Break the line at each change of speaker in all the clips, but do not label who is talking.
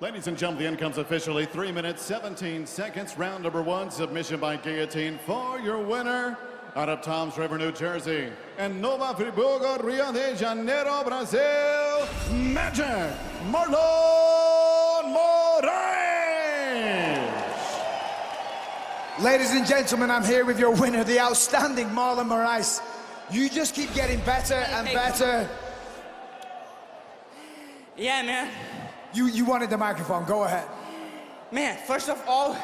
Ladies and gentlemen, the end comes officially 3 minutes 17 seconds. Round number one, submission by guillotine for your winner out of Tom's River, New Jersey. And Nova Friburgo, Rio de Janeiro, Brazil, Magic Marlon Moraes.
Ladies and gentlemen, I'm here with your winner, the outstanding Marlon Moraes. You just keep getting better and better.
Yeah, man.
You, you wanted the microphone, go ahead.
Man, first of all,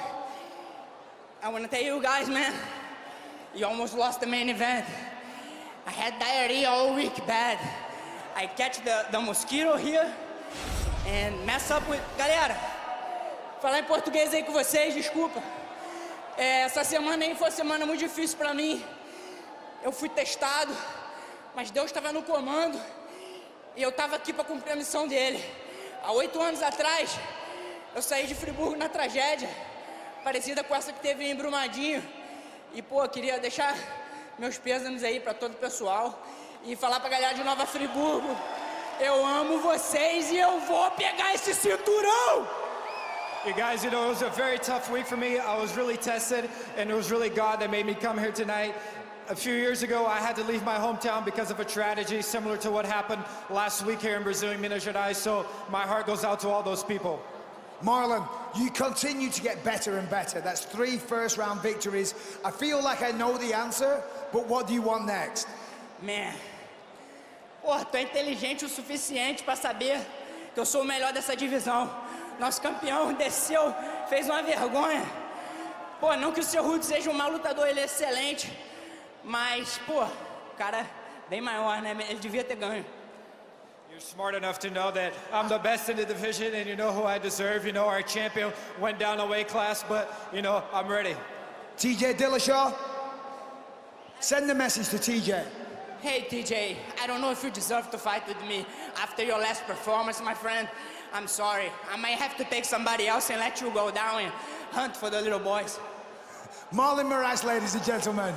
I want to tell you guys, man, you almost lost the main event. I had diarrhea all week, bad. I catch the, the mosquito here and mess up with... Galera, falar em português aí com vocês, desculpa. É, essa semana aí foi uma semana muito difícil pra mim. Eu fui testado, mas Deus estava no comando e eu estava aqui para cumprir a missão dele. Há oito anos atrás, eu saí de Friburgo na tragédia, parecida com essa que teve em Brumadinho. E, pô, queria deixar meus pêsames aí para todo o pessoal e falar pra galera de Nova Friburgo: eu amo vocês e eu vou pegar esse cinturão!
You guys, you know, it was a very tough week for me. I was really tested, and it was really God that made me come here tonight. A few years ago, I had to leave my hometown because of a tragedy similar to what happened last week here in Brazil, in Minas Gerais. So my heart goes out to all those people.
Marlon, you continue to get better and better. That's three first round victories. I feel like I know the answer, but what do you want next?
Man, pô, tô inteligente o suficiente pra saber que eu sou o melhor dessa divisão. Nosso campeão desceu, fez uma vergonha. Pô, não que o seu Rude seja um mau lutador, ele é excelente. Mas, pô, cara bem maior, né? Ele devia ter ganho.
You're smart enough to know that I'm the best in the division, and you know who I deserve. You know, our champion went down a weight class, but, you know, I'm ready.
TJ Dillashaw, send the message to TJ.
Hey, TJ, I don't know if you deserve to fight with me after your last performance, my friend. I'm sorry. I might have to take somebody else and let you go down and hunt for the little boys.
Marlon Moraes, ladies and gentlemen.